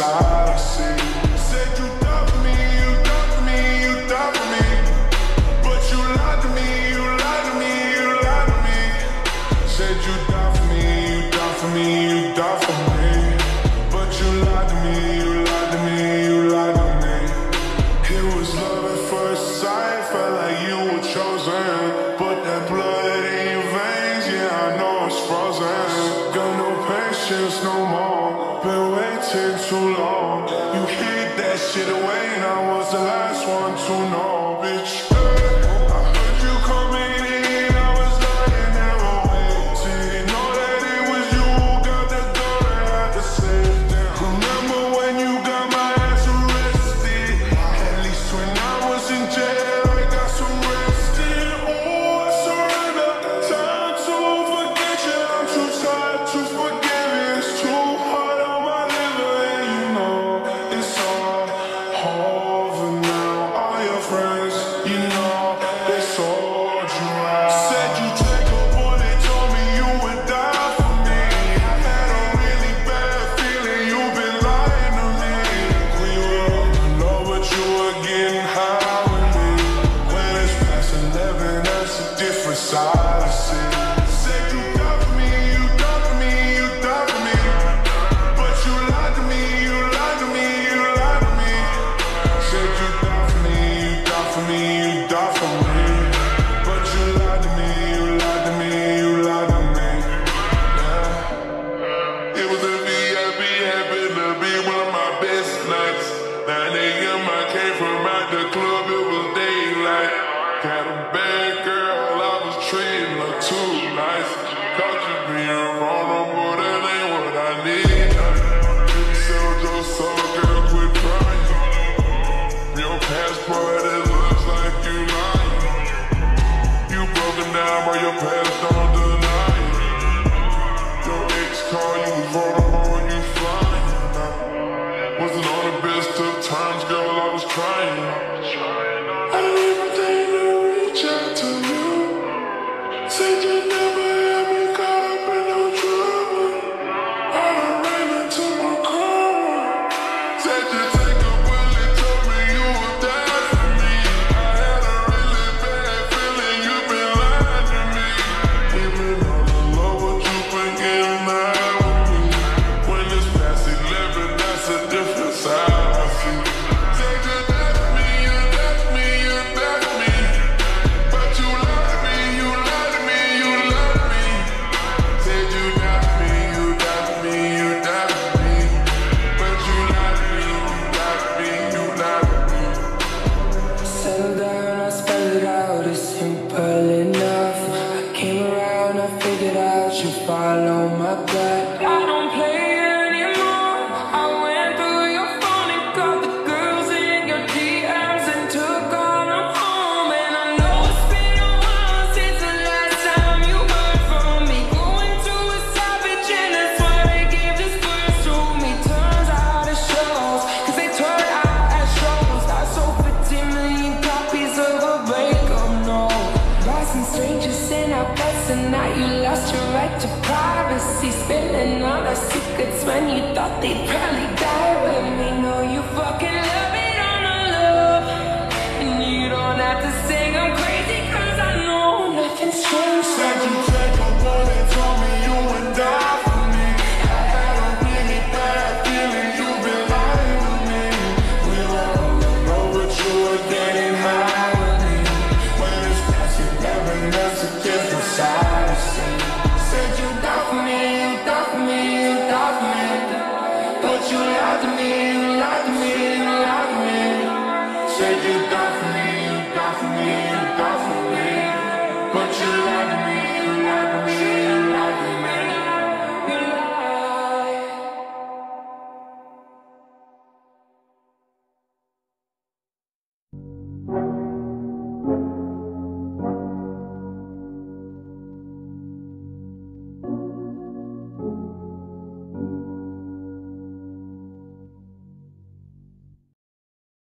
side I. You said you me, you me, you me. But you lied to me, you lied to me, you lied to me. Said you died for me, you died for me, you died for me. But you lied to me, you lied to me, you lied to me. It was love at first sight, felt like you were chosen. But that blood in your veins, yeah, I know it's frozen. Got no patience no more. Been too long. You hid that shit away, and I was the last one to know, bitch. Give. remember your past, don't deny it. Your ex car, you was Vodafone, you flying. Wasn't on the best of times, girl, I was trying. strangers in our beds And now you lost your right to privacy. Spilling all our secrets when you thought they'd probably die. When me know you fucking said you don't